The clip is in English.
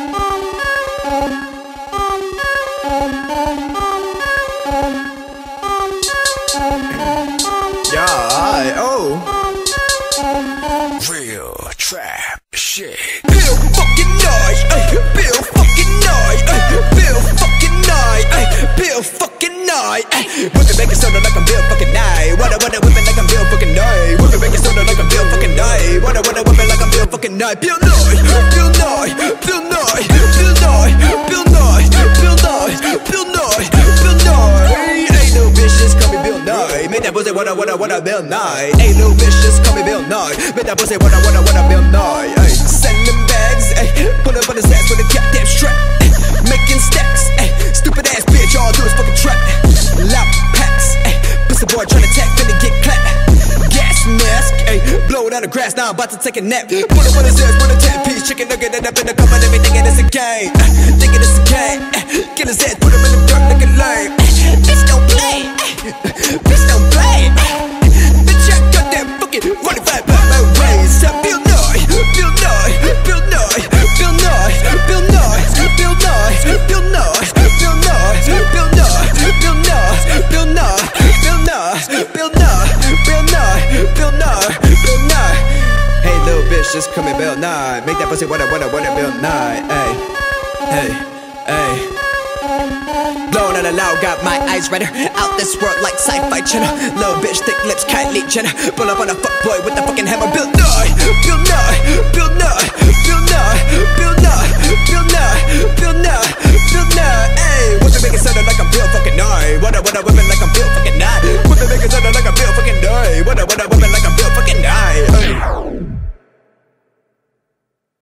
Oh. trap shit. Bill fucking noise, ay, Bill fucking noise, ay, Bill fucking noise, ay, Bill fucking noise. Whip it back and soda like I'm Bill fucking Nye. Wanna wanna whip like I'm Bill fucking Nye. Whip back and soda like I'm Bill fucking Nye. Wanna wanna whip like I'm Bill fucking Nye. Bill. That pussy wanna, wanna, wanna Bill Nye. Ain't no bitches call me Bill Nye. Make that pussy wanna, wanna, wanna Bill Nye. Ay, sending bags, ay, pull up on his ass with a goddamn strap. ay, Making stacks, ay, stupid ass bitch, all I do is fucking trap. Loud packs, ay, pussy boy tryna attack, finna get clapped. Gas mask, ay, blow down the grass, now I'm about to take a nap. Pull up on his ass with a 10 piece chicken nugget, and up in the cup and everything, and it's a game. Thinking it's a bitch, just come and Bill Nye. Make that pussy wanna, wanna, wanna Bill Nye. Hey, hey, hey. Blown out loud, got my eyes redder. Out this world like sci-fi channel. Little bitch, thick lips, Kylie Jenner. Pull up on a fuck boy with the fucking hammer. Bill Nye,